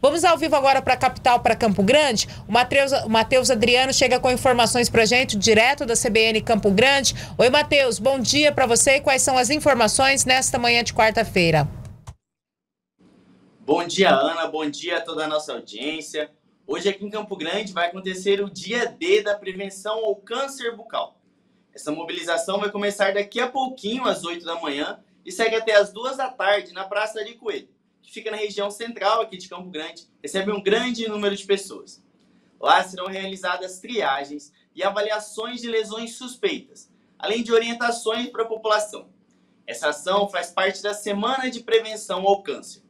Vamos ao vivo agora para a capital, para Campo Grande. O Matheus, Adriano chega com informações para gente, direto da CBN Campo Grande. Oi, Matheus, bom dia para você quais são as informações nesta manhã de quarta-feira? Bom dia, Ana. Bom dia a toda a nossa audiência. Hoje aqui em Campo Grande vai acontecer o dia D da prevenção ao câncer bucal. Essa mobilização vai começar daqui a pouquinho, às 8 da manhã, e segue até às 2 da tarde na Praça de Coelho que fica na região central aqui de Campo Grande, recebe um grande número de pessoas. Lá serão realizadas triagens e avaliações de lesões suspeitas, além de orientações para a população. Essa ação faz parte da Semana de Prevenção ao Câncer.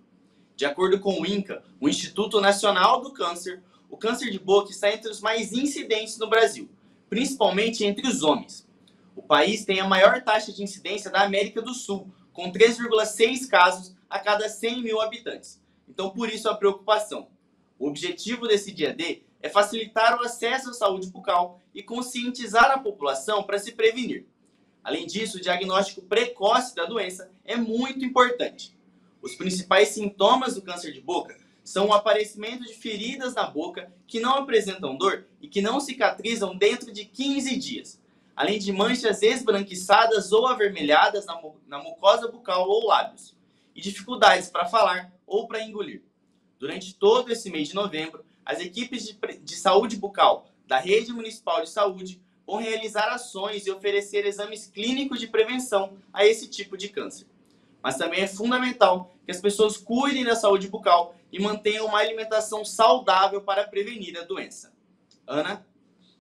De acordo com o INCA, o Instituto Nacional do Câncer, o câncer de boca está entre os mais incidentes no Brasil, principalmente entre os homens. O país tem a maior taxa de incidência da América do Sul, com 3,6 casos a cada 100 mil habitantes. Então, por isso a preocupação. O objetivo desse dia D é facilitar o acesso à saúde bucal e conscientizar a população para se prevenir. Além disso, o diagnóstico precoce da doença é muito importante. Os principais sintomas do câncer de boca são o aparecimento de feridas na boca que não apresentam dor e que não cicatrizam dentro de 15 dias, além de manchas esbranquiçadas ou avermelhadas na mucosa bucal ou lábios e dificuldades para falar ou para engolir. Durante todo esse mês de novembro, as equipes de, de saúde bucal da Rede Municipal de Saúde vão realizar ações e oferecer exames clínicos de prevenção a esse tipo de câncer. Mas também é fundamental que as pessoas cuidem da saúde bucal e mantenham uma alimentação saudável para prevenir a doença. Ana?